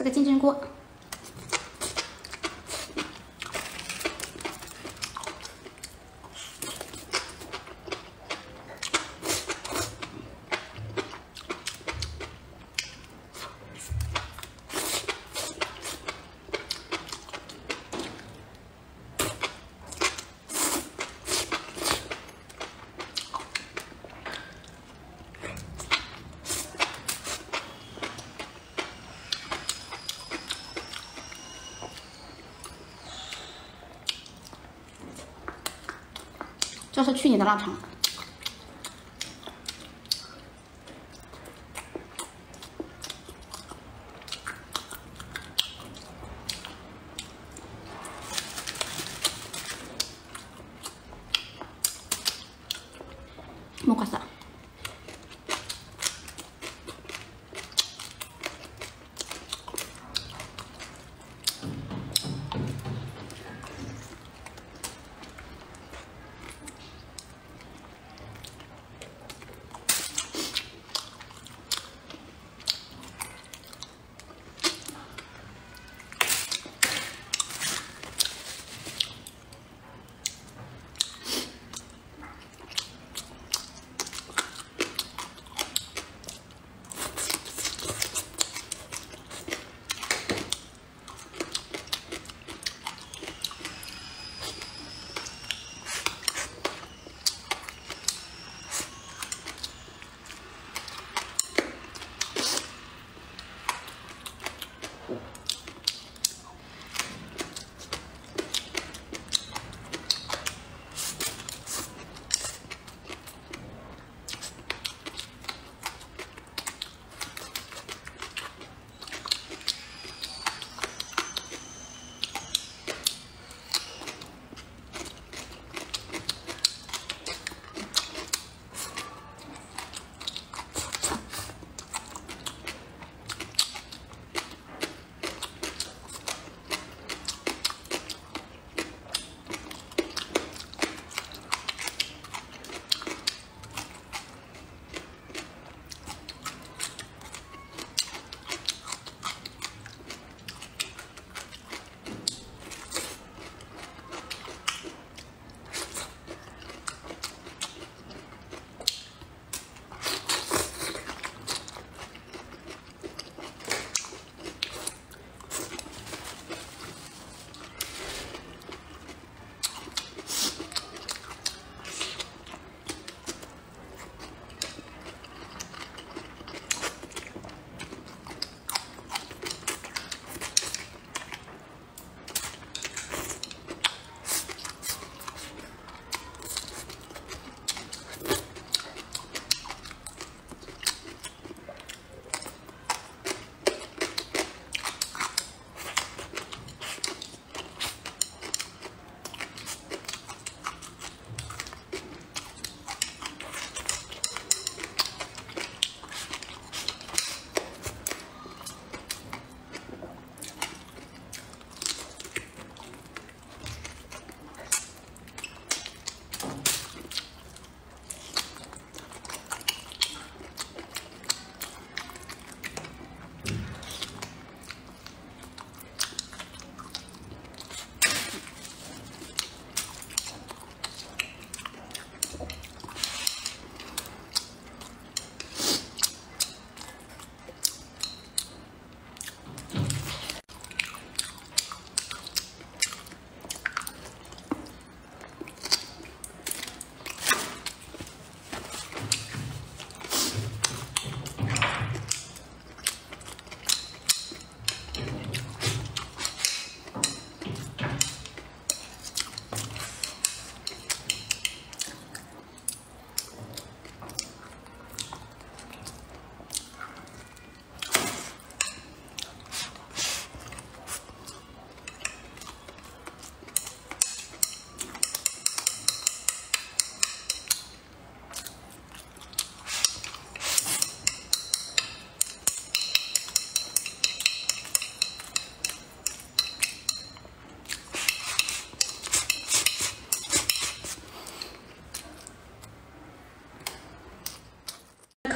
这个金针菇。这是去年的腊肠。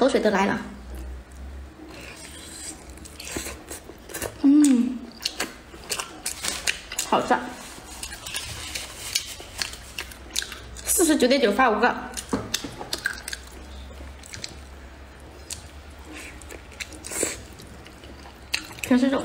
口水都来了。嗯。好吃四十九点九发五个。全是肉。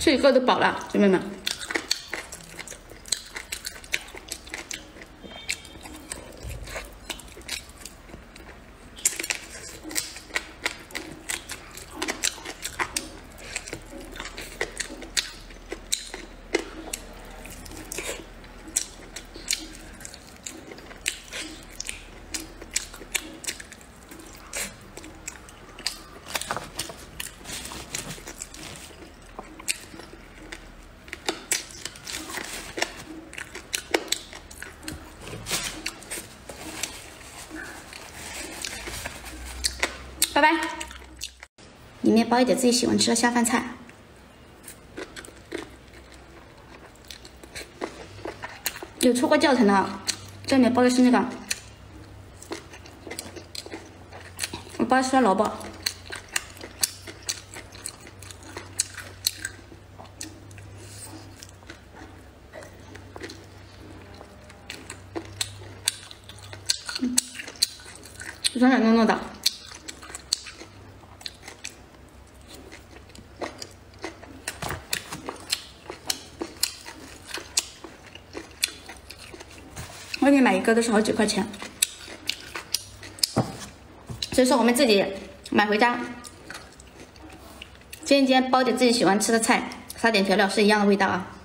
吃一个都饱了，姐妹们。拜拜。里面包一点自己喜欢吃的下饭菜。有出过教程的，这里面包的是那个，我包的是萝卜。软软糯糯的。外面买一个都是好几块钱，所以说我们自己买回家煎一煎，包点自己喜欢吃的菜，撒点调料是一样的味道啊。